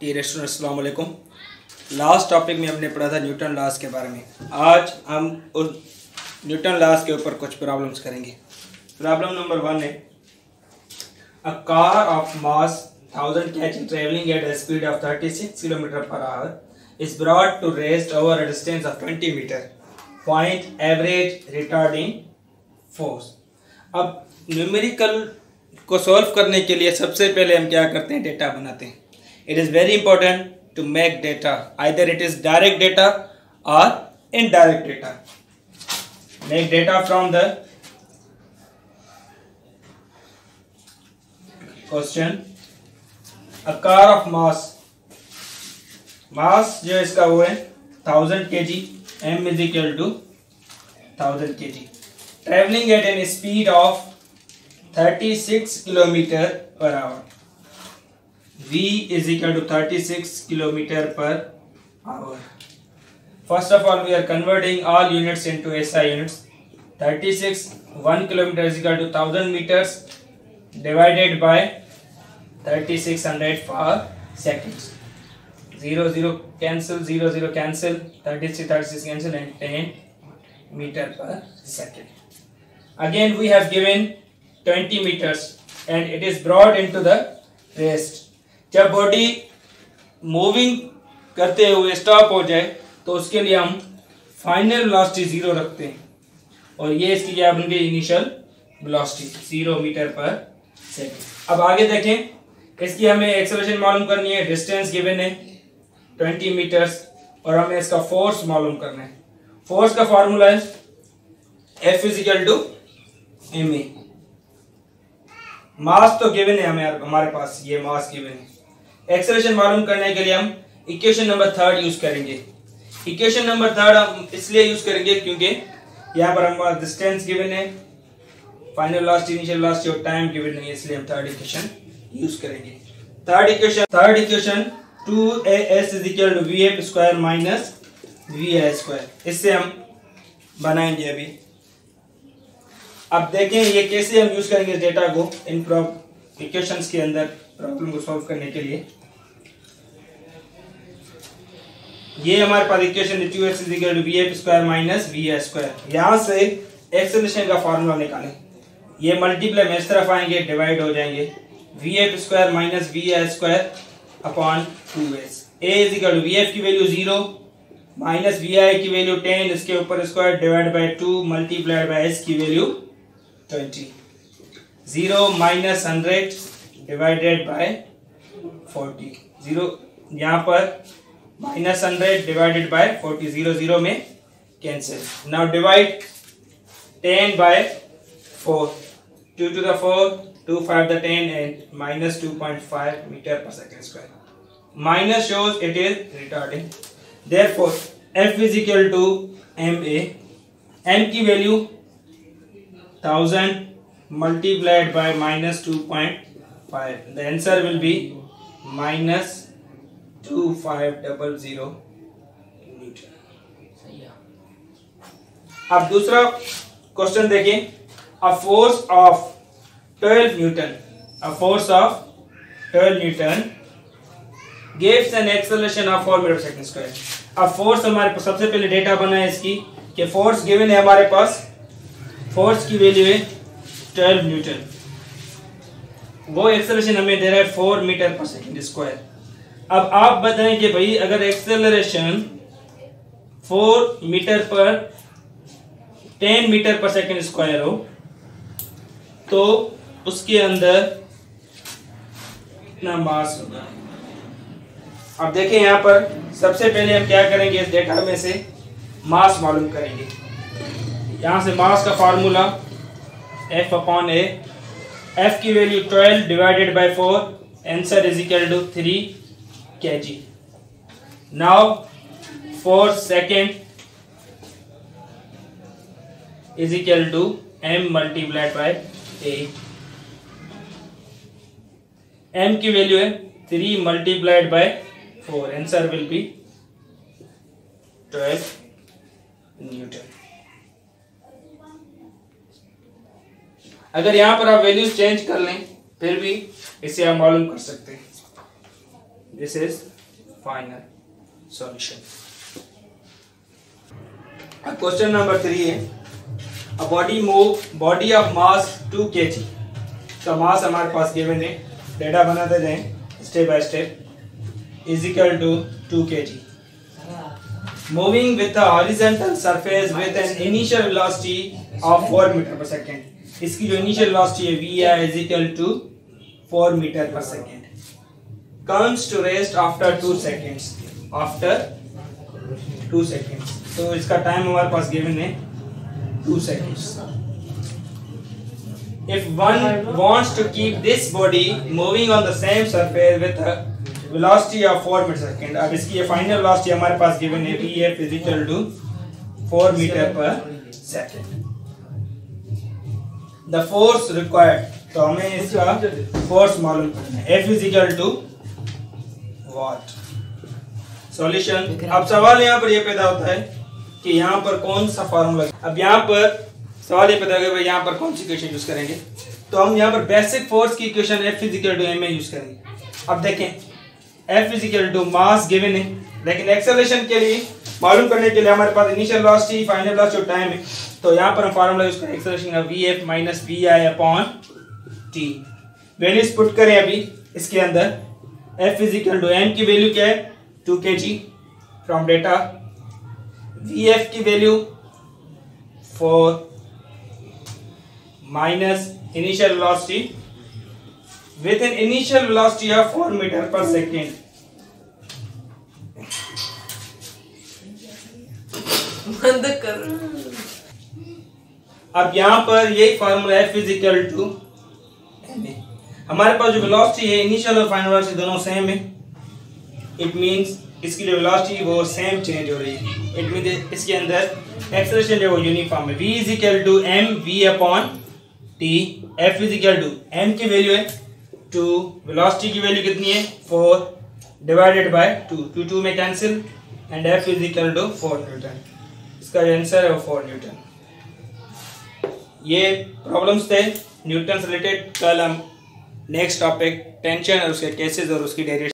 T student last topic में हमने पढ़ा था न्यूटन लॉस के बारे में। आज हम उस न्यूटन लॉस के ऊपर कुछ प्रॉब्लम्स करेंगे। प्रॉब्लम नंबर वन है a car of mass catch travelling at a speed of 36 km per hour is brought to rest over a distance of 20 meter. Point average retarding force. अब numerical को solve करने के लिए सबसे पहले हम क्या करते हैं? डेटा बनाते हैं। It is very important to make data either it is direct data or indirect data make data from the question a car of mass mass जो इसका वो है जी m is equal to thousand K G travelling at an speed of thirty six kilometre per hour V is equal to 36 kilometer per hour. First of all, we are converting all units into SI units. 36, 1 kilometer is equal to 1000 meters divided by 3600 per seconds. 0, 0 cancel, 0, 0 cancel, 36, 36 cancel and 10 meter per second. Again, we have given 20 meters and it is brought into the rest. जब body moving करते हुए stop हो जाए तो उसके लिए हम final velocity zero रखते हैं। और ये इसकी क्या बन गई initial velocity zero metre per second अब आगे देखें, इसकी हमें एक्सेलरेशन मालूम करनी है डिस्टेंस गिवन है ट्वेंटी मीटर्स और हमें इसका फोर्स मालूम करना है। फोर्स का फॉर्मूला है F equal to M A mass तो गिवन है हमें, हमारे पास, ये मास गिवन है। एक्सलेशन मालूम करने के लिए हम इक्वेशन नंबर थर्ड यूज़ करेंगे। इक्वेशन नंबर थर्ड हम इसलिए यूज़ करेंगे क्योंकि यहाँ पर हमारा डिस्टेंस गिवन है। फाइनल लास्ट इनिशियल लास्ट और टाइम गिवन है, इसलिए हम थर्ड इक्वेशन यूज़ करेंगे। Third equation third equation two A S is equal to V F square minus V A square इससे हम बनाएँगे अभी। अब देखें ये कैसे हम यूज़ करेंगे डेटा को इन इक्वेशंस के अंदर प्रॉब्लम को सॉल्व करने के लिए। ये हमारे पास equation two X equal to V F square minus V A square यहाँ से एक्सलेशन का फॉर्मूला निकालें। ये मल्टीप्लाई में इस तरफ़ आएँगे डिवाइड हो जाएँगे। V F square minus V A square upon two S A equal to V F की value zero minus V I की वैल्यू टेन इसके ऊपर square divide by two multiplied by S की value twenty zero minus hundred divided by forty zero यहाँ पर minus hundred divided by forty zero zero में cancel now divide ten by four two two the four two five the ten and minus two point five metre per second square minus shows it is retarding. Therefore, f is equal to ma m की value thousand multiplied by minus two point five the answer will be minus two five double zero newton अब दूसरा question देखें a force of 12 newton a force of 12 newton gives an acceleration of 4 metre second square अब force हमारे पास सबसे पहले data बना है इसकी कि फोर्स गिवन है हमारे पास। फोर्स की वैल्यू है 12 न्यूटन वो एक्सेलरेशन हमें दे रहा है 4 मीटर पर सेकंड स्क्वायर अब आप बताएँ कि भाई, अगर acceleration four metre per ten metre per second square हो तो उसके अंदर ना मास होगा। अब देखें यहाँ पर, सबसे पहले हम क्या करेंगे, इस डेटा में से मास मालूम करेंगे। यहाँ से मास का formula F upon A F की value twelve divided by four answer is equal to three kg. Now, for second, is equal to m multiplied by a. m की वैल्यू है three multiplied by four answer will be twelve newton अगर यहाँ पर आप values change कर लें, फिर भी इसे आप मालूम कर सकते हैं this is final solution question number 3 है a body move body of mass 2 kg तो मास हमारे पास गिवन है डेटा बनाते जाएँ step by step is equal to 2 kg moving with a horizontal surface with an initial velocity of 4 meter per second इसकी जो initial velocity है v है is equal to 4 meter per second comes to rest after 2 seconds after 2 seconds तो इसका time हमारे पास given है 2 seconds if one wants to keep this body moving on the same surface with a velocity of 4 meter second अब इसकी ये final velocity हमारे पास गिवन है vf is equal to 4 meter per second the force required तो हमें इसका force मालूम करना है F is equal to what solution अब सवाल यहाँ पर ये पैदा होता है कि यहाँ पर कौन सा फार्मूला अब यहाँ पर सवाल ये पैदा होगा भाई यहाँ पर कौन सी इक्वेशन यूज़ करेंगे? तो हम यहाँ पर बेसिक फोर्स की equation F is equal to ma use करेंगे। अब देखें F is equal to mass given है। लेकिन एक्सेलरेशन के लिए मालूम करने के लिए हमारे पास initial velocity final velocity time है। तो यहाँ पर हम फार्मूला यूज़ करें एक्सेलरेशन का V F minus V I upon T values put करें अभी इसके अंदर। F is equal to M की वैल्यू क्या है? Two K G from data V F की value four minus initial velocity with an initial velocity of 4 meter per second. बंद कर। अब यहाँ पर यही फॉर्मूला है फ़िज़िकल टू हमारे पास जो वेलोसिटी है इनिशियल और फाइनल वेलोसिटी दोनों सेम है। इट मींस इसकी जो वेलोसिटी वो सेम चेंज हो रही है। इट मींस इसके अंदर एक्सेलरेशन जो यूनिफॉर्म है। V is equal to m, v upon t, f is equal to m की वैल्यू है। टू वेलोसिटी की वैल्यू कितनी है? Four divided by two two two में cancel and F is equal to four newton इसका answer है, वो four newton ये प्रॉब्लम्स थे। न्यूटन से रिलेटेड कल हम नेक्स्ट टॉपिक टेंशन और उसके केसेस और उसकी डायरेक्शन